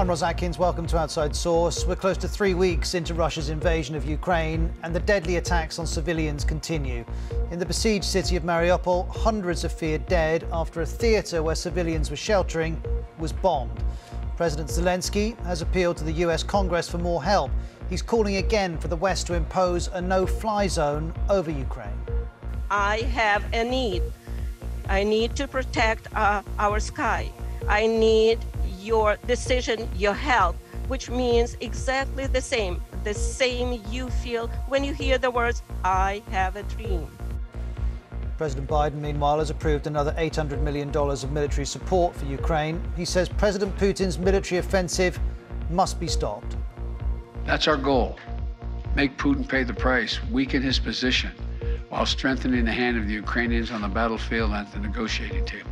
I'm Ros Atkins, welcome to Outside Source. We're close to three weeks into Russia's invasion of Ukraine and the deadly attacks on civilians continue. In the besieged city of Mariupol, hundreds are feared dead after a theatre where civilians were sheltering was bombed. President Zelensky has appealed to the US Congress for more help. He's calling again for the West to impose a no-fly zone over Ukraine. I have a need. I need to protect uh, our sky. I need your decision, your help, which means exactly the same, the same you feel when you hear the words, I have a dream. President Biden, meanwhile, has approved another $800 million of military support for Ukraine. He says President Putin's military offensive must be stopped. That's our goal. Make Putin pay the price, weaken his position, while strengthening the hand of the Ukrainians on the battlefield and at the negotiating table.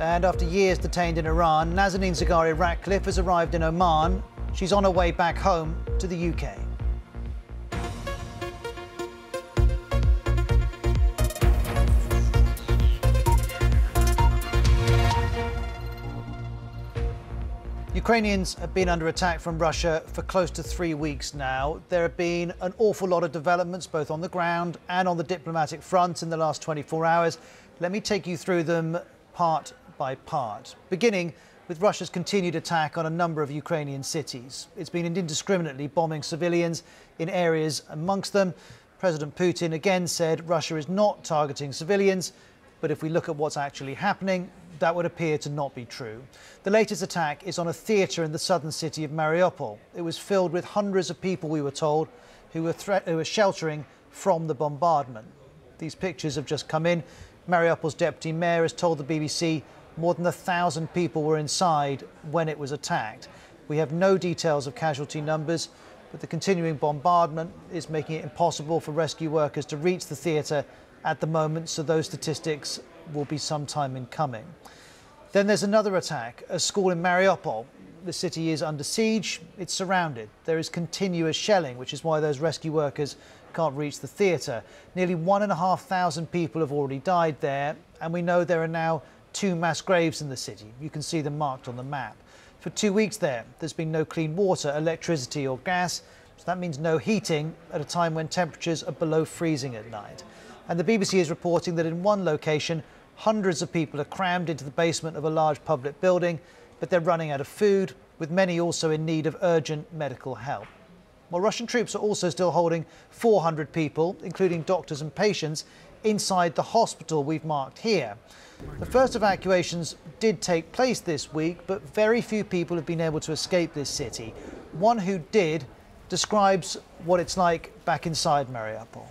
And after years detained in Iran, Nazanin Zaghari Ratcliffe has arrived in Oman. She's on her way back home to the UK. Ukrainians have been under attack from Russia for close to three weeks now. There have been an awful lot of developments both on the ground and on the diplomatic front in the last 24 hours. Let me take you through them part by part, beginning with Russia's continued attack on a number of Ukrainian cities. It's been indiscriminately bombing civilians in areas amongst them. President Putin again said Russia is not targeting civilians, but if we look at what's actually happening, that would appear to not be true. The latest attack is on a theatre in the southern city of Mariupol. It was filled with hundreds of people, we were told, who were, who were sheltering from the bombardment. These pictures have just come in. Mariupol's deputy mayor has told the BBC more than a thousand people were inside when it was attacked. We have no details of casualty numbers, but the continuing bombardment is making it impossible for rescue workers to reach the theatre at the moment, so those statistics will be some time in coming. Then there's another attack, a school in Mariupol. The city is under siege, it's surrounded. There is continuous shelling, which is why those rescue workers can't reach the theatre. Nearly one and a half thousand people have already died there, and we know there are now two mass graves in the city. You can see them marked on the map. For two weeks there, there's been no clean water, electricity or gas, so that means no heating at a time when temperatures are below freezing at night. And the BBC is reporting that in one location, hundreds of people are crammed into the basement of a large public building, but they're running out of food, with many also in need of urgent medical help. While Russian troops are also still holding 400 people, including doctors and patients, inside the hospital we've marked here. The first evacuations did take place this week, but very few people have been able to escape this city. One who did describes what it's like back inside Mariupol.